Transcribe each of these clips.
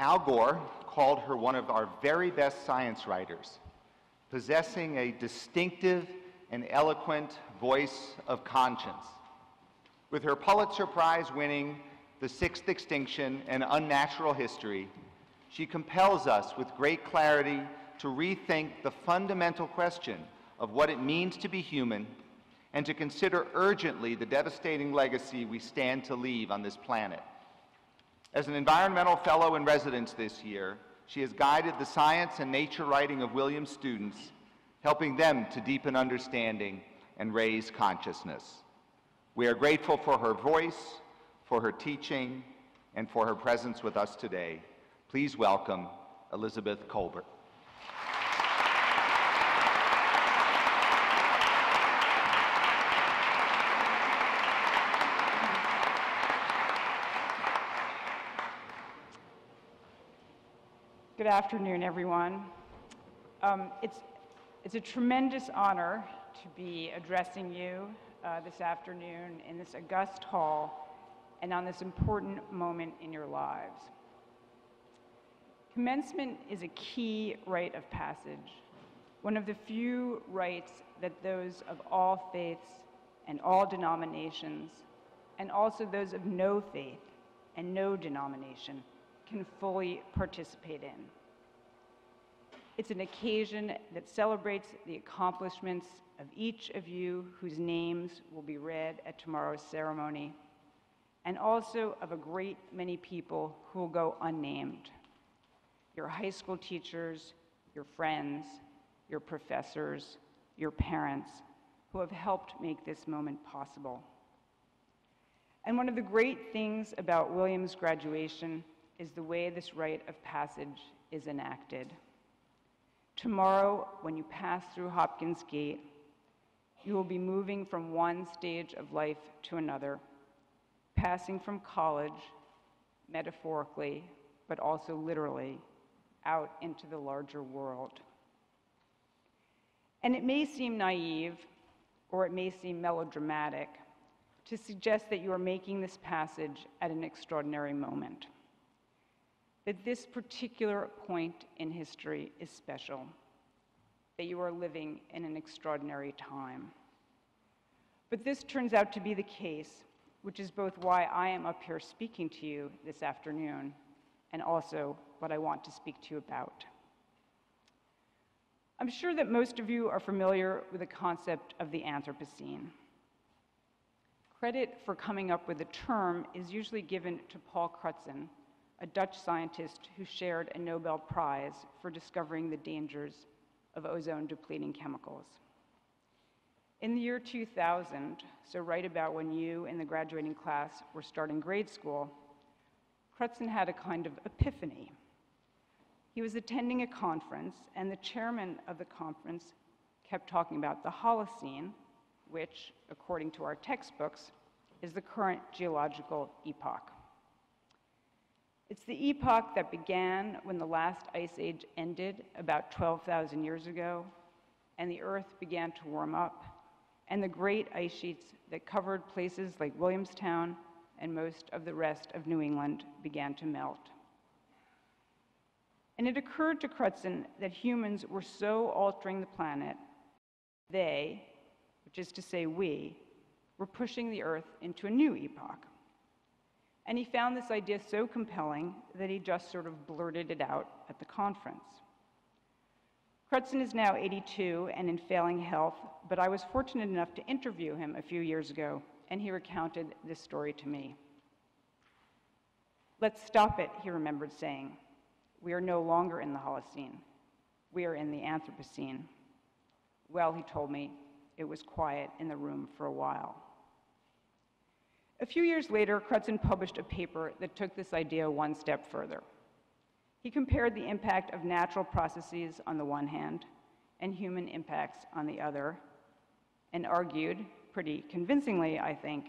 Al Gore called her one of our very best science writers, possessing a distinctive and eloquent voice of conscience. With her Pulitzer Prize winning The Sixth Extinction and Unnatural History, she compels us with great clarity to rethink the fundamental question of what it means to be human and to consider urgently the devastating legacy we stand to leave on this planet. As an environmental fellow in residence this year, she has guided the science and nature writing of Williams students, helping them to deepen understanding and raise consciousness. We are grateful for her voice, for her teaching, and for her presence with us today. Please welcome Elizabeth Kolbert. Good afternoon, everyone. Um, it's, it's a tremendous honor to be addressing you uh, this afternoon in this august hall and on this important moment in your lives. Commencement is a key rite of passage, one of the few rites that those of all faiths and all denominations, and also those of no faith and no denomination, can fully participate in. It's an occasion that celebrates the accomplishments of each of you whose names will be read at tomorrow's ceremony, and also of a great many people who will go unnamed. Your high school teachers, your friends, your professors, your parents, who have helped make this moment possible. And one of the great things about Williams' graduation is the way this rite of passage is enacted. Tomorrow, when you pass through Hopkins Gate, you will be moving from one stage of life to another, passing from college, metaphorically, but also literally, out into the larger world. And it may seem naive, or it may seem melodramatic, to suggest that you are making this passage at an extraordinary moment that this particular point in history is special, that you are living in an extraordinary time. But this turns out to be the case, which is both why I am up here speaking to you this afternoon and also what I want to speak to you about. I'm sure that most of you are familiar with the concept of the Anthropocene. Credit for coming up with the term is usually given to Paul Crutzen, a Dutch scientist who shared a Nobel Prize for discovering the dangers of ozone depleting chemicals. In the year 2000, so right about when you in the graduating class were starting grade school, Crutzen had a kind of epiphany. He was attending a conference, and the chairman of the conference kept talking about the Holocene, which, according to our textbooks, is the current geological epoch. It's the epoch that began when the last ice age ended about 12,000 years ago, and the Earth began to warm up, and the great ice sheets that covered places like Williamstown and most of the rest of New England began to melt. And it occurred to Crutzen that humans were so altering the planet, they, which is to say we, were pushing the Earth into a new epoch. And he found this idea so compelling that he just sort of blurted it out at the conference. Crutzen is now 82 and in failing health, but I was fortunate enough to interview him a few years ago, and he recounted this story to me. Let's stop it, he remembered saying. We are no longer in the Holocene. We are in the Anthropocene. Well, he told me, it was quiet in the room for a while. A few years later, Crutzen published a paper that took this idea one step further. He compared the impact of natural processes on the one hand and human impacts on the other, and argued, pretty convincingly, I think,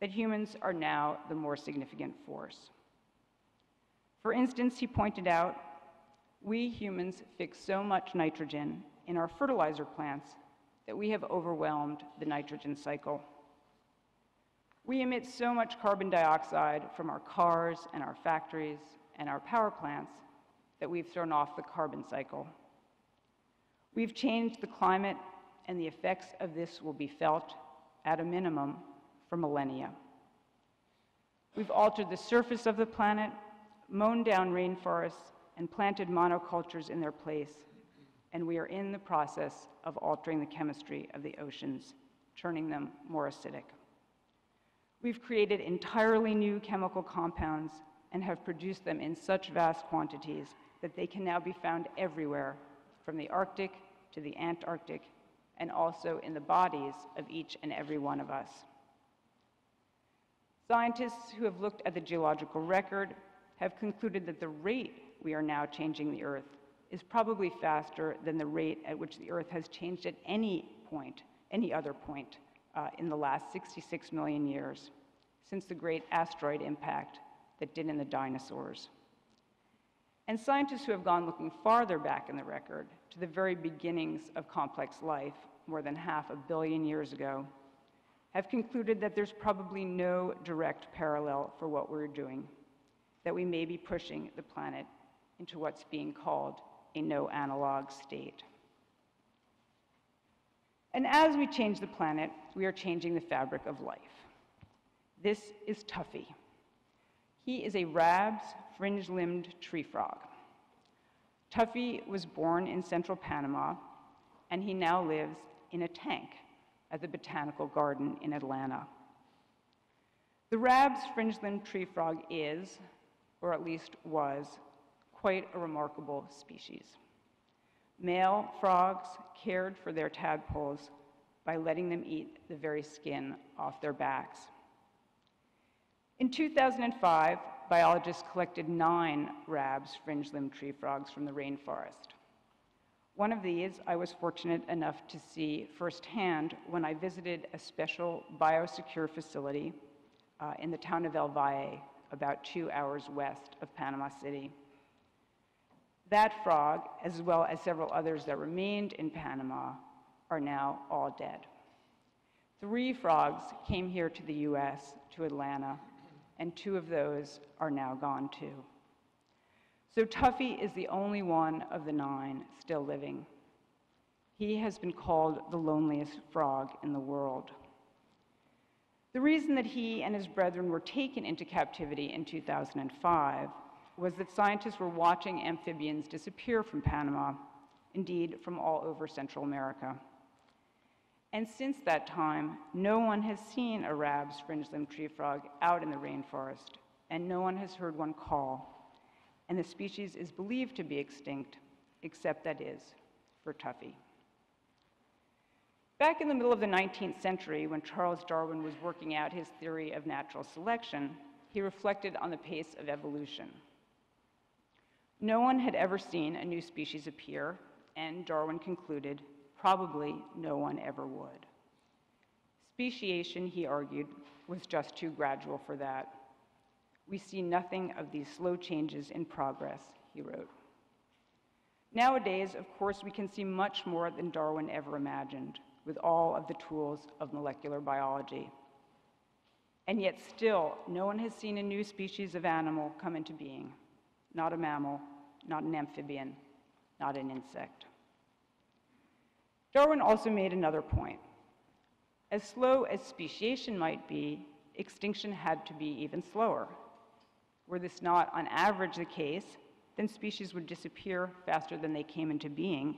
that humans are now the more significant force. For instance, he pointed out, we humans fix so much nitrogen in our fertilizer plants that we have overwhelmed the nitrogen cycle. We emit so much carbon dioxide from our cars and our factories and our power plants that we've thrown off the carbon cycle. We've changed the climate, and the effects of this will be felt, at a minimum, for millennia. We've altered the surface of the planet, mown down rainforests, and planted monocultures in their place, and we are in the process of altering the chemistry of the oceans, turning them more acidic. We've created entirely new chemical compounds and have produced them in such vast quantities that they can now be found everywhere, from the Arctic to the Antarctic, and also in the bodies of each and every one of us. Scientists who have looked at the geological record have concluded that the rate we are now changing the Earth is probably faster than the rate at which the Earth has changed at any point, any other point, uh, in the last 66 million years, since the great asteroid impact that did in the dinosaurs. And scientists who have gone looking farther back in the record, to the very beginnings of complex life, more than half a billion years ago, have concluded that there's probably no direct parallel for what we're doing, that we may be pushing the planet into what's being called a no analog state. And as we change the planet, we are changing the fabric of life. This is Tuffy. He is a Rabbs' fringe limbed tree frog. Tuffy was born in central Panama, and he now lives in a tank at the Botanical Garden in Atlanta. The Rabbs' fringe limbed tree frog is, or at least was, quite a remarkable species. Male frogs cared for their tadpoles by letting them eat the very skin off their backs. In 2005, biologists collected nine Rabbs' fringe-limbed tree frogs from the rainforest. One of these I was fortunate enough to see firsthand when I visited a special biosecure facility uh, in the town of El Valle, about two hours west of Panama City. That frog, as well as several others that remained in Panama, are now all dead. Three frogs came here to the US, to Atlanta, and two of those are now gone too. So Tuffy is the only one of the nine still living. He has been called the loneliest frog in the world. The reason that he and his brethren were taken into captivity in 2005 was that scientists were watching amphibians disappear from Panama, indeed from all over Central America. And since that time, no one has seen a Rabbs' fringe-limbed tree frog out in the rainforest, and no one has heard one call. And the species is believed to be extinct, except that is, for Tuffy. Back in the middle of the 19th century, when Charles Darwin was working out his theory of natural selection, he reflected on the pace of evolution. No one had ever seen a new species appear, and Darwin concluded, probably no one ever would. Speciation, he argued, was just too gradual for that. We see nothing of these slow changes in progress, he wrote. Nowadays, of course, we can see much more than Darwin ever imagined with all of the tools of molecular biology. And yet, still, no one has seen a new species of animal come into being not a mammal, not an amphibian, not an insect. Darwin also made another point. As slow as speciation might be, extinction had to be even slower. Were this not on average the case, then species would disappear faster than they came into being,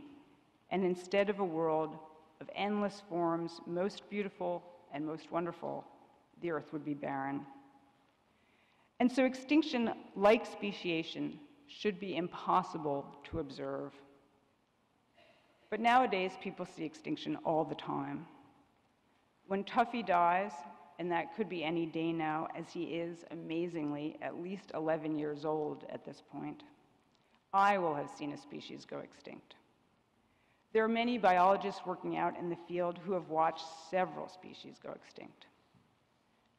and instead of a world of endless forms, most beautiful and most wonderful, the earth would be barren. And so extinction, like speciation, should be impossible to observe. But nowadays, people see extinction all the time. When Tuffy dies, and that could be any day now, as he is amazingly at least 11 years old at this point, I will have seen a species go extinct. There are many biologists working out in the field who have watched several species go extinct.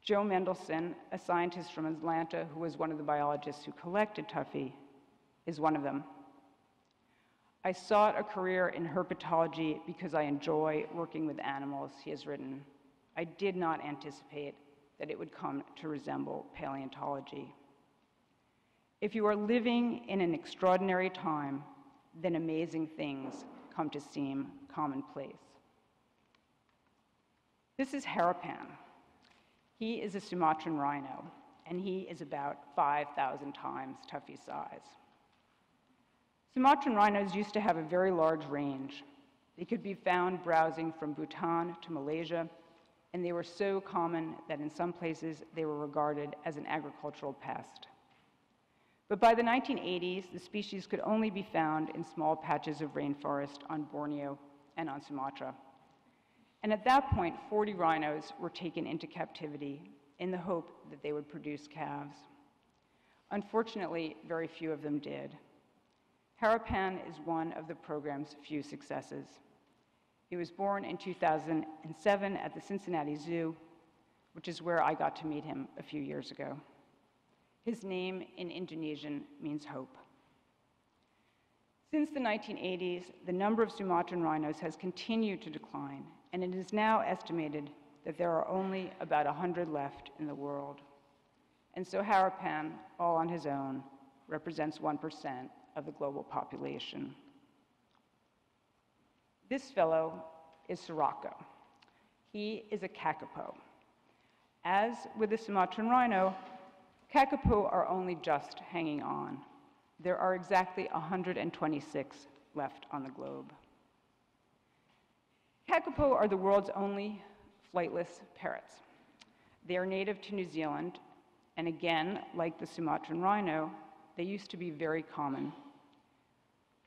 Joe Mendelson, a scientist from Atlanta who was one of the biologists who collected Tuffy, is one of them. I sought a career in herpetology because I enjoy working with animals, he has written. I did not anticipate that it would come to resemble paleontology. If you are living in an extraordinary time, then amazing things come to seem commonplace. This is Harapan. He is a Sumatran rhino, and he is about 5,000 times Tuffy's size. Sumatran rhinos used to have a very large range. They could be found browsing from Bhutan to Malaysia, and they were so common that in some places they were regarded as an agricultural pest. But by the 1980s, the species could only be found in small patches of rainforest on Borneo and on Sumatra. And at that point, 40 rhinos were taken into captivity in the hope that they would produce calves. Unfortunately, very few of them did. Harapan is one of the program's few successes. He was born in 2007 at the Cincinnati Zoo, which is where I got to meet him a few years ago. His name in Indonesian means hope. Since the 1980s, the number of Sumatran rhinos has continued to decline, and it is now estimated that there are only about 100 left in the world. And so Harapan, all on his own, represents 1% of the global population. This fellow is Sirocco. He is a kakapo. As with the Sumatran rhino, kakapo are only just hanging on. There are exactly 126 left on the globe. Kakapo are the world's only flightless parrots. They are native to New Zealand, and again, like the Sumatran rhino, they used to be very common.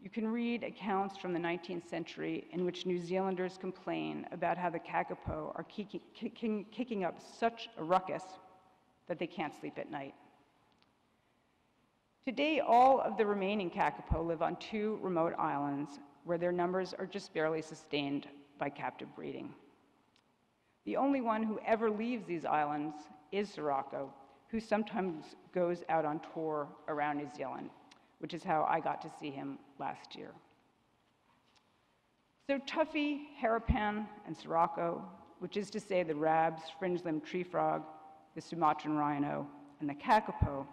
You can read accounts from the 19th century in which New Zealanders complain about how the kakapo are kicking, kicking, up such a ruckus that they can't sleep at night. Today, all of the remaining kakapo live on two remote islands where their numbers are just barely sustained by captive breeding. The only one who ever leaves these islands is Sirocco, who sometimes goes out on tour around New Zealand, which is how I got to see him last year. So Tuffy, Harapan, and Sirocco, which is to say the Rabbs', fringe-limbed tree frog, the Sumatran rhino, and the kakapo,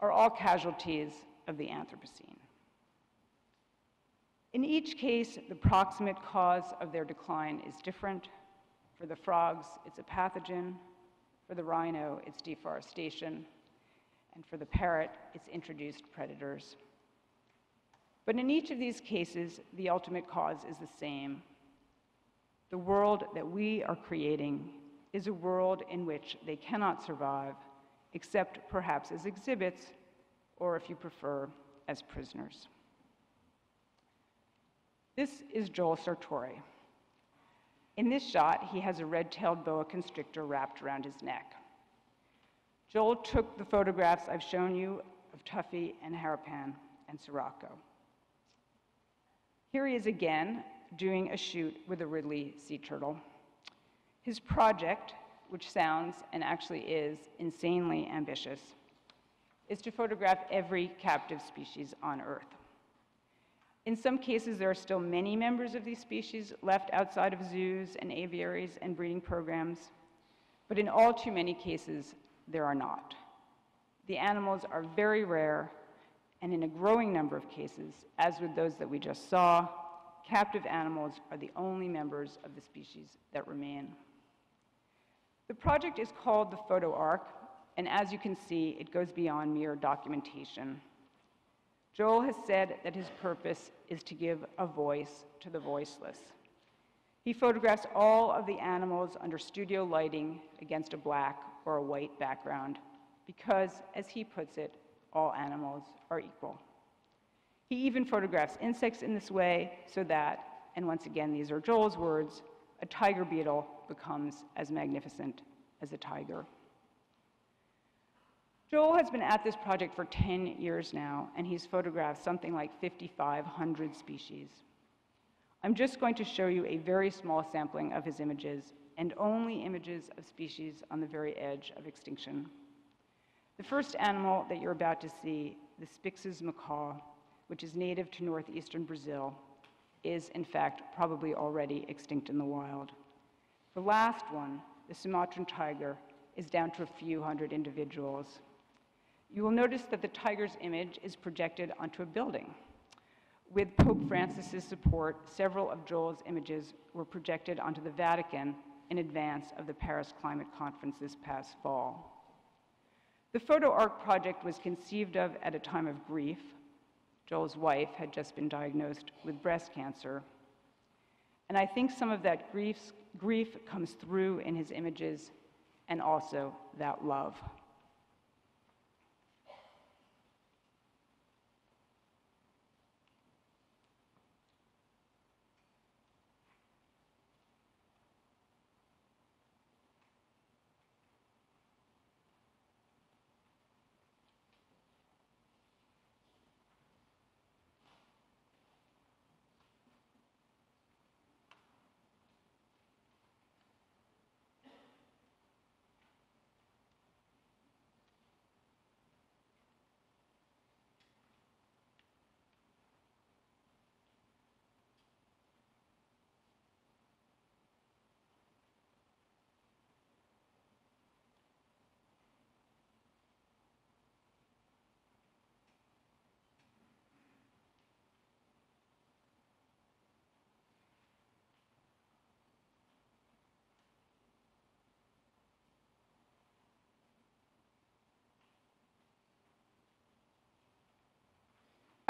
are all casualties of the Anthropocene. In each case, the proximate cause of their decline is different. For the frogs, it's a pathogen. For the rhino, it's deforestation. And for the parrot, it's introduced predators. But in each of these cases, the ultimate cause is the same. The world that we are creating is a world in which they cannot survive, except perhaps as exhibits, or if you prefer, as prisoners. This is Joel Sartore. In this shot, he has a red-tailed boa constrictor wrapped around his neck. Joel took the photographs I've shown you of Tuffy and Harapan and Sirocco. Here he is again doing a shoot with a Ridley sea turtle. His project, which sounds and actually is insanely ambitious, is to photograph every captive species on Earth. In some cases, there are still many members of these species left outside of zoos and aviaries and breeding programs, but in all too many cases, there are not. The animals are very rare, and in a growing number of cases, as with those that we just saw, captive animals are the only members of the species that remain. The project is called the Photo Ark, and as you can see, it goes beyond mere documentation. Joel has said that his purpose is to give a voice to the voiceless. He photographs all of the animals under studio lighting against a black or a white background because, as he puts it, all animals are equal. He even photographs insects in this way so that, and once again, these are Joel's words, a tiger beetle becomes as magnificent as a tiger. Joel has been at this project for 10 years now, and he's photographed something like 5,500 species. I'm just going to show you a very small sampling of his images, and only images of species on the very edge of extinction. The first animal that you're about to see, the Spix's macaw, which is native to northeastern Brazil, is in fact probably already extinct in the wild. The last one, the Sumatran tiger, is down to a few hundred individuals. You will notice that the tiger's image is projected onto a building. With Pope Francis's support, several of Joel's images were projected onto the Vatican in advance of the Paris Climate Conference this past fall. The Photo Ark project was conceived of at a time of grief. Joel's wife had just been diagnosed with breast cancer. And I think some of that grief, grief comes through in his images and also that love.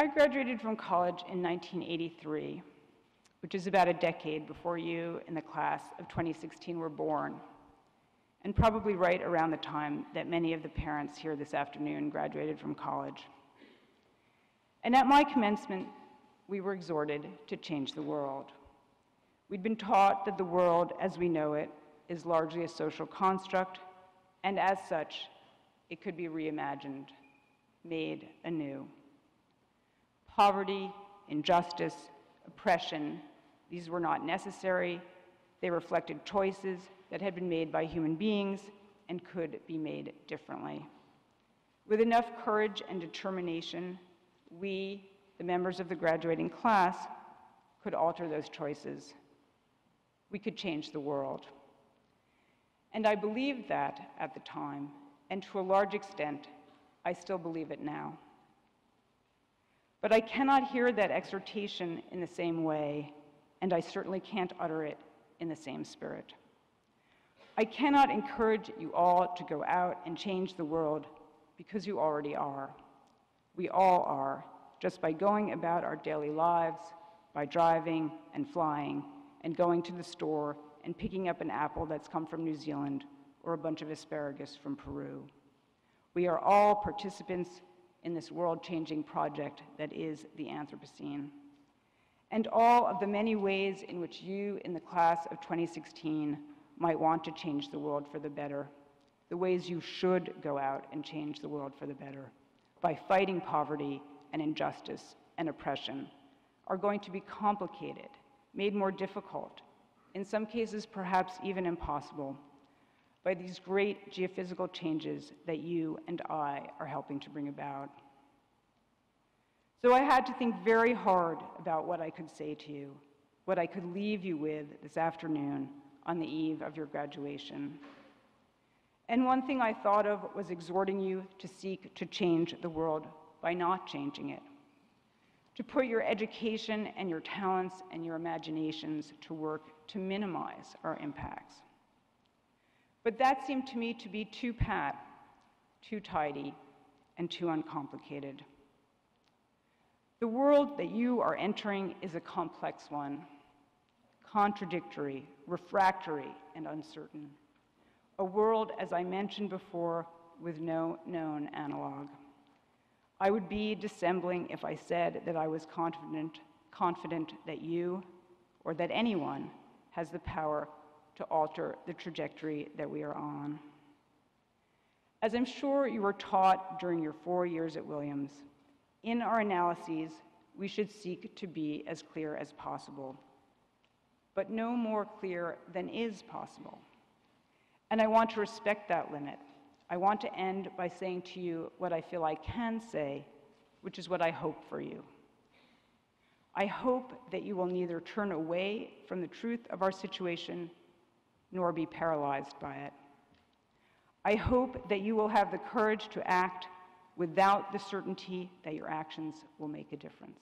I graduated from college in 1983, which is about a decade before you in the class of 2016 were born, and probably right around the time that many of the parents here this afternoon graduated from college. And at my commencement, we were exhorted to change the world. We'd been taught that the world as we know it is largely a social construct, and as such, it could be reimagined, made anew poverty, injustice, oppression. These were not necessary. They reflected choices that had been made by human beings and could be made differently. With enough courage and determination, we, the members of the graduating class, could alter those choices. We could change the world. And I believed that at the time, and to a large extent, I still believe it now. But I cannot hear that exhortation in the same way, and I certainly can't utter it in the same spirit. I cannot encourage you all to go out and change the world because you already are. We all are, just by going about our daily lives, by driving and flying, and going to the store and picking up an apple that's come from New Zealand or a bunch of asparagus from Peru. We are all participants in this world changing project that is the Anthropocene. And all of the many ways in which you in the class of 2016 might want to change the world for the better, the ways you should go out and change the world for the better by fighting poverty and injustice and oppression, are going to be complicated, made more difficult, in some cases perhaps even impossible by these great geophysical changes that you and I are helping to bring about. So I had to think very hard about what I could say to you, what I could leave you with this afternoon on the eve of your graduation. And one thing I thought of was exhorting you to seek to change the world by not changing it, to put your education and your talents and your imaginations to work to minimize our impacts. But that seemed to me to be too pat, too tidy, and too uncomplicated. The world that you are entering is a complex one, contradictory, refractory, and uncertain. A world, as I mentioned before, with no known analog. I would be dissembling if I said that I was confident, confident that you or that anyone has the power to alter the trajectory that we are on. As I'm sure you were taught during your four years at Williams, in our analyses, we should seek to be as clear as possible, but no more clear than is possible. And I want to respect that limit. I want to end by saying to you what I feel I can say, which is what I hope for you. I hope that you will neither turn away from the truth of our situation nor be paralyzed by it. I hope that you will have the courage to act without the certainty that your actions will make a difference.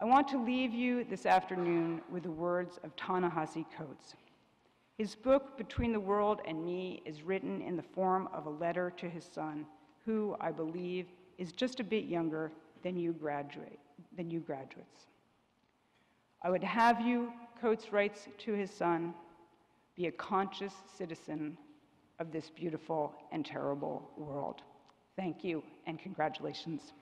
I want to leave you this afternoon with the words of Ta-Nehisi Coates. His book, Between the World and Me, is written in the form of a letter to his son, who, I believe, is just a bit younger than you, graduate, than you graduates. I would have you, Coates writes to his son, be a conscious citizen of this beautiful and terrible world. Thank you and congratulations.